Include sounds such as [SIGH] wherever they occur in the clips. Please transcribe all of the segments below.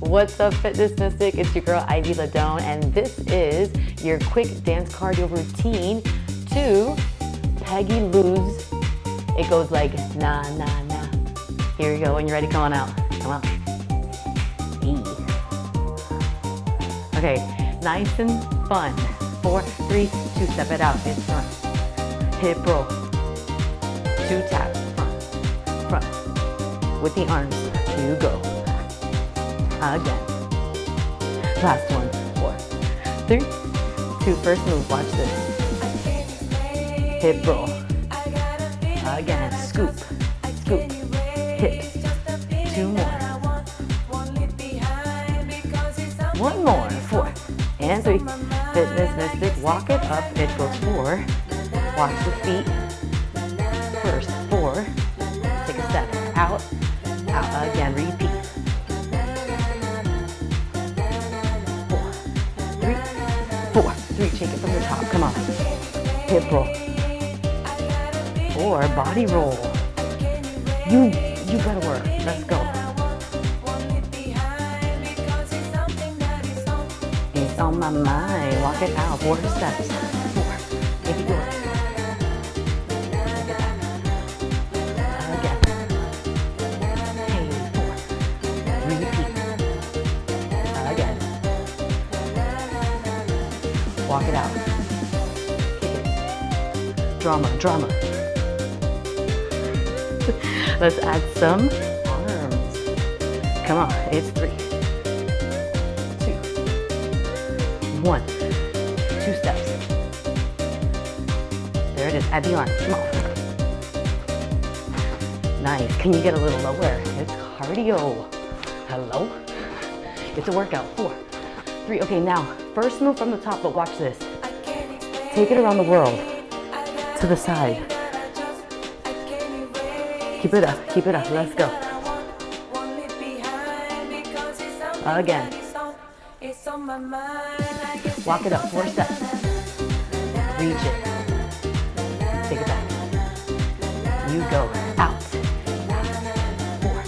What's up, Fitness Mystic? It's your girl, Ivy Ledon, and this is your quick dance cardio routine to Peggy Lou's. It goes like na na na. Here you go. When you're ready, come on out. Come on. Okay, nice and fun. Four, three, two, step it out. It's front. Hip roll. Two taps. Front. Front. With the arms. You go. Again. Last one. Four. First move. Watch this. Hip roll. Again. Scoop. Scoop. Hips. Two more. One more. Four. And three. Fitness Mystic. Walk it up. It goes four. Watch the feet. First. Four. Take a step. Out. Out. Again. Repeat. Top. Hip roll. Four. Body roll. You you gotta work. Let's go. It's on my mind. Walk it out. Four steps. Four. Repeat. Again. Walk it out. Drama, drama. [LAUGHS] Let's add some arms. Come on, it's three, two, one, two steps. There it is, add the arm, come on. Nice, can you get a little lower? It's cardio. Hello? It's a workout, four, three, okay now, first move from the top, but watch this. Take it around the world, to the side. Keep it up, keep it up, let's go. Again. Walk it up, four steps. Reach it. Take it back. You go out. Four.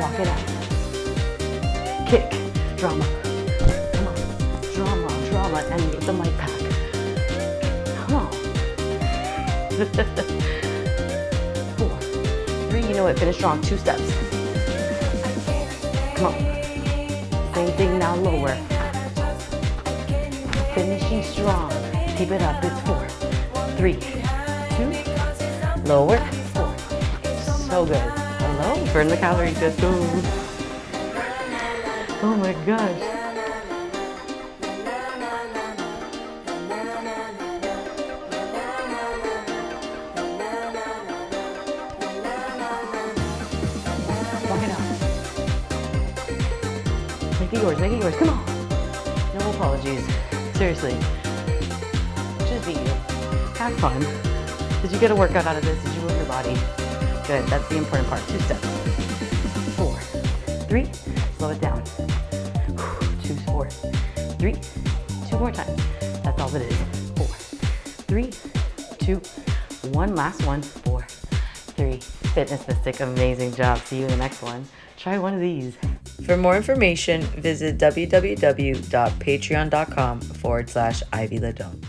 Walk it out. Kick. Drama. And the mic pack. Come on. Four. Three, you know it. Finish strong. Two steps. Come on. Same thing now, lower. Finishing strong. Keep it up. It's four. Three. Two. Lower. Four. So good. Hello. Burn the calories. Oh my gosh. Make it yours, make it yours. Come on. No apologies. Seriously. Just be you. Have fun. Did you get a workout out of this? Did you move your body? Good. That's the important part. Two steps. Four. Three. Slow it down. Two, four. Three. Two more times. That's all it is. Four. Three. Two. One last one. Four. Three. Fitness Mystic, amazing job. See you in the next one. Try one of these. For more information, visit www.patreon.com forward slash Ivy Ledon.